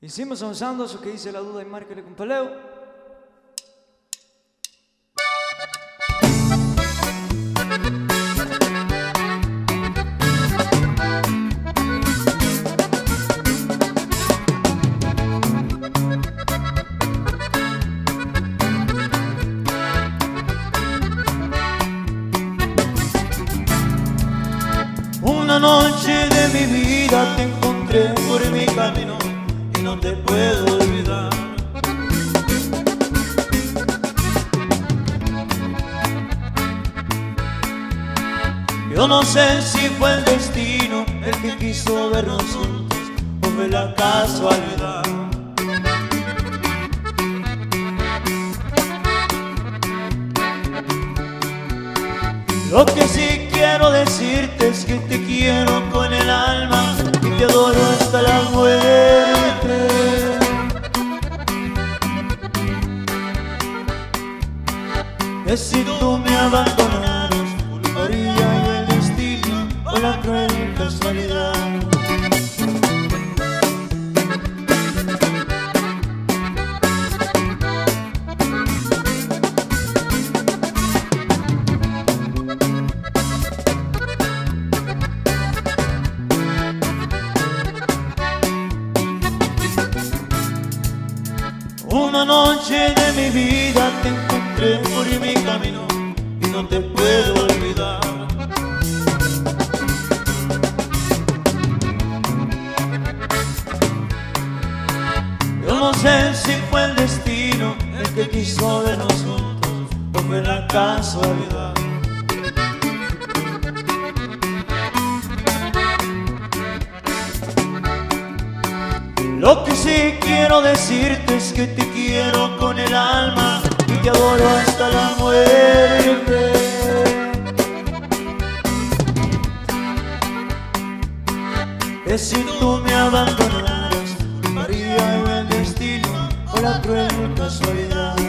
Hicimos avanzando eso que dice la duda y márquele con paleo. Una noche de mi vida te encontré por mi camino no te puedo olvidar. Yo no sé si fue el destino el que quiso vernos juntos o fue la casualidad. Lo que sí quiero decirte es que te quiero Que si tú me abandonaras, culparía el destino o la cruel casualidad. Una noche de mi vida te encontré por mi camino y no te puedo olvidar. Yo no sé si fue el destino el que quiso vernos juntos o fue la casualidad. Lo que sí quiero decirte es que te quiero con el alma y te adoro hasta la muerte. Que si tú me abandonaras, María el destino o la cruel casualidad.